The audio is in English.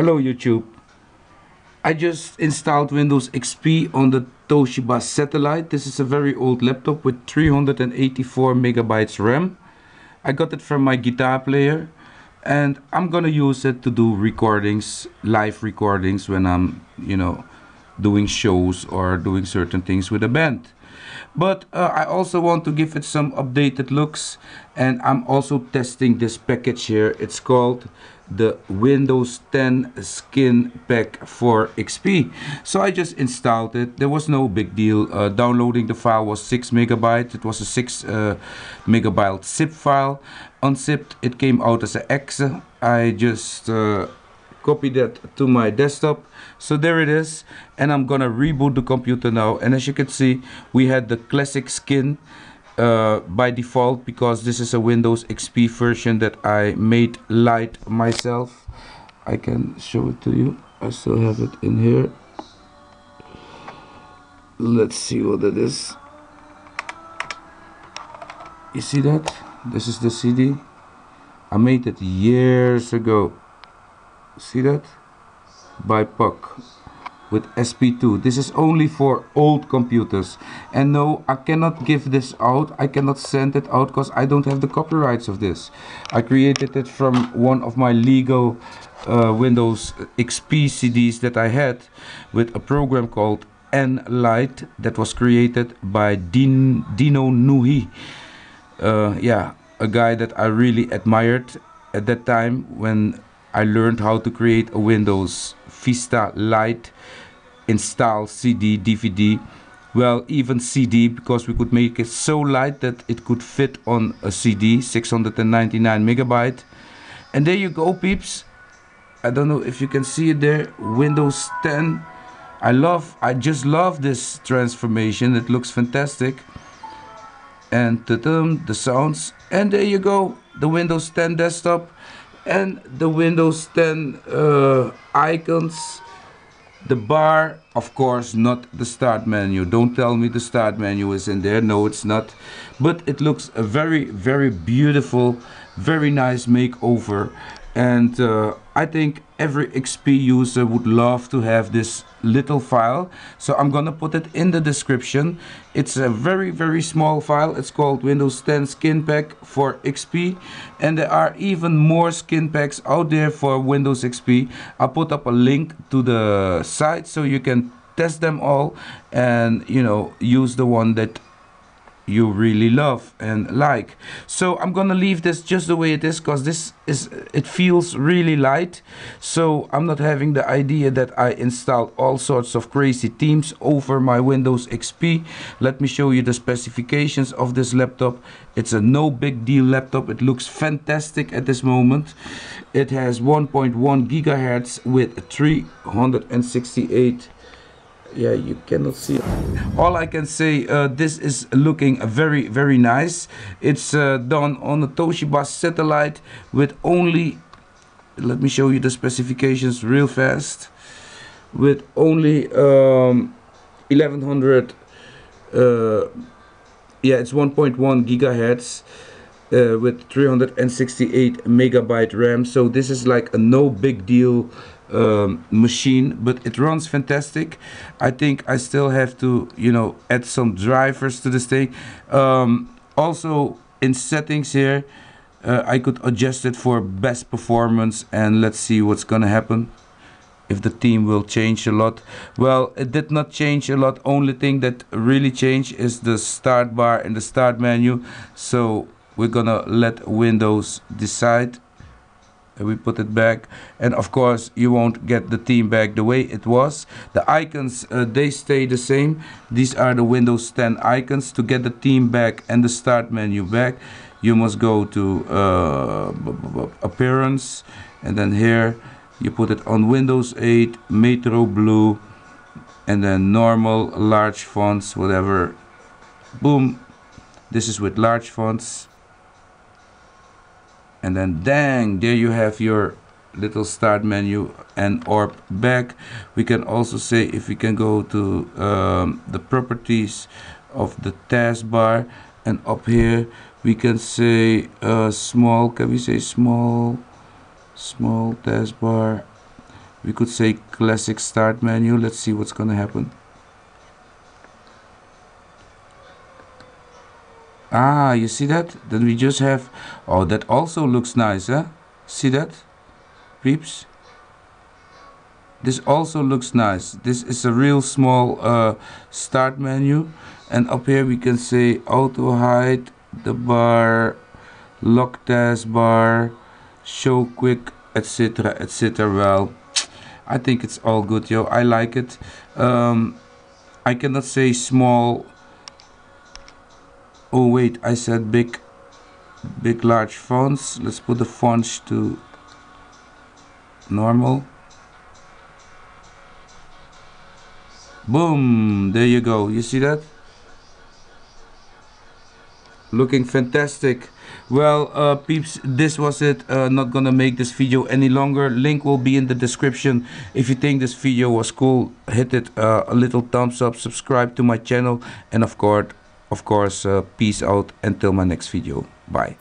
Hello YouTube. I just installed Windows XP on the Toshiba Satellite. This is a very old laptop with 384 megabytes RAM. I got it from my guitar player and I'm gonna use it to do recordings, live recordings when I'm, you know, doing shows or doing certain things with a band. But uh, I also want to give it some updated looks and I'm also testing this package here. It's called the Windows 10 skin pack for XP. So I just installed it. There was no big deal. Uh, downloading the file was 6 megabytes. It was a 6 uh, megabyte zip file. Unzipped, it came out as an exe. I just uh, copied that to my desktop. So there it is. And I'm gonna reboot the computer now. And as you can see, we had the classic skin uh, by default because this is a Windows XP version that I made light myself I can show it to you I still have it in here let's see what it is you see that this is the CD I made it years ago see that by Puck with SP2. This is only for old computers. And no, I cannot give this out. I cannot send it out because I don't have the copyrights of this. I created it from one of my legal uh, Windows XP CDs that I had with a program called nLite that was created by Din Dino Nuhi. Uh, yeah, a guy that I really admired at that time when I learned how to create a Windows Vista Lite install CD, DVD, well even CD because we could make it so light that it could fit on a CD, 699 megabyte. And there you go peeps. I don't know if you can see it there, Windows 10. I love, I just love this transformation, it looks fantastic. And the sounds, and there you go, the Windows 10 desktop and the Windows 10 uh, icons. The bar of course not the start menu. Don't tell me the start menu is in there. No it's not. But it looks a very very beautiful very nice makeover. And uh, I think every XP user would love to have this little file. So I'm gonna put it in the description. It's a very very small file. It's called Windows 10 skin pack for XP and there are even more skin packs out there for Windows XP I'll put up a link to the site so you can test them all and you know use the one that you really love and like. So I'm gonna leave this just the way it is because this is it feels really light. So I'm not having the idea that I installed all sorts of crazy themes over my Windows XP let me show you the specifications of this laptop. It's a no big deal laptop. It looks fantastic at this moment. It has 1.1 gigahertz with 368 yeah you cannot see. All I can say uh, this is looking very very nice. It's uh, done on a Toshiba satellite with only let me show you the specifications real fast with only um, 1100 uh, yeah it's 1.1 gigahertz uh, with 368 megabyte RAM. So this is like a no big deal um, machine but it runs fantastic. I think I still have to you know add some drivers to this thing. Um, also in settings here uh, I could adjust it for best performance and let's see what's gonna happen if the theme will change a lot. Well it did not change a lot. Only thing that really changed is the start bar and the start menu. So we're gonna let Windows decide we put it back. And of course you won't get the theme back the way it was. The icons uh, they stay the same. These are the Windows 10 icons. To get the theme back and the start menu back you must go to uh, appearance. And then here you put it on Windows 8 Metro Blue and then normal large fonts whatever. Boom. This is with large fonts and then dang there you have your little start menu and or back. We can also say if we can go to um, the properties of the taskbar and up here we can say uh, small can we say small small taskbar? We could say classic start menu. Let's see what's gonna happen ah you see that? Then we just have oh that also looks nice huh? See that? Peeps? This also looks nice. This is a real small uh, start menu. And up here we can say auto hide the bar lock taskbar show quick etc etc well I think it's all good yo. I like it. Um, I cannot say small oh wait I said big big large fonts let's put the fonts to normal. Boom there you go. You see that? Looking fantastic. Well uh, peeps this was it. Uh, not gonna make this video any longer. Link will be in the description. If you think this video was cool hit it uh, a little thumbs up subscribe to my channel and of course of course uh, peace out. Until my next video. Bye